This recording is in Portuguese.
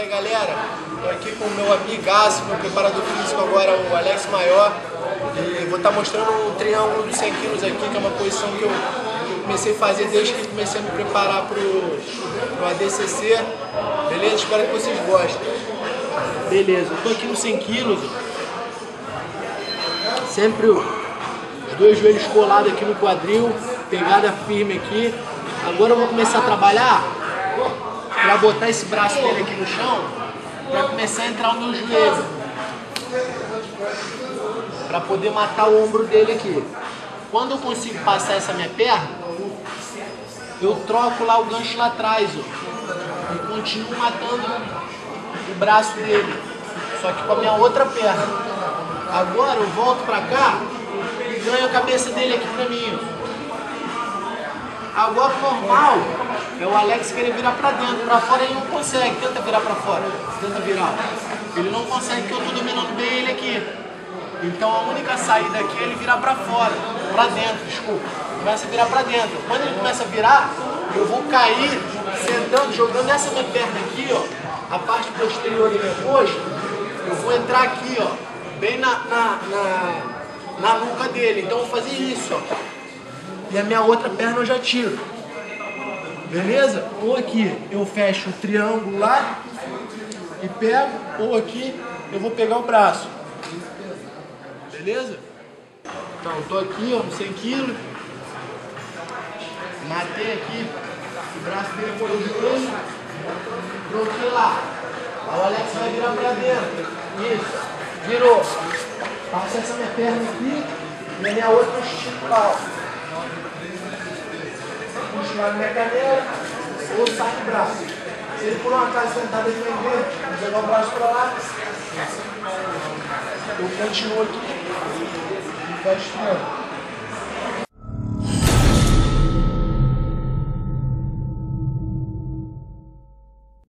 Fala aí galera, estou aqui com o meu amigaço, meu preparador físico agora, o Alex Maior. E vou estar tá mostrando um triângulo dos 100 quilos aqui, que é uma posição que eu, comecei a fazer desde que comecei a me preparar para o ADCC. Beleza? Espero que vocês gostem. Beleza, estou aqui no 100 quilos. Sempre os dois joelhos colados aqui no quadril, pegada firme aqui. Agora eu vou começar a trabalhar para botar esse braço dele aqui no chão, para começar a entrar o meu joelho. Para poder matar o ombro dele aqui. Quando eu consigo passar essa minha perna, eu troco lá o gancho lá atrás, ó, e continuo matando o braço dele, só que com a minha outra perna. Agora eu volto para cá e ganho a cabeça dele aqui para mim. Agora normal é o Alex querer virar pra dentro, pra fora ele não consegue, tenta virar pra fora, tenta virar. Ele não consegue que eu tô dominando bem ele aqui. Então a única saída aqui é ele virar pra fora, pra dentro, desculpa. Começa a virar pra dentro. Quando ele começa a virar, eu vou cair, sentando, jogando essa minha perna aqui, ó, a parte posterior do meu rosto, eu vou entrar aqui, ó, bem na, na, na, na nuca dele. Então eu vou fazer isso, ó. E a minha outra perna eu já tiro. Beleza? Ou aqui eu fecho o triângulo lá e pego, ou aqui eu vou pegar o braço. Beleza? Então, tô aqui, ó, no 100 kg. Matei aqui, o braço dele foi o joelho. Troquei lá. o Alex vai virar pra dentro. Isso. Virou. Passa essa minha perna aqui e a minha outra eu estico lá, puxar na minha canela ou saco o braço. Se ele por um acaso na igreja, jogar o braço para lá, eu continuo aqui estirando.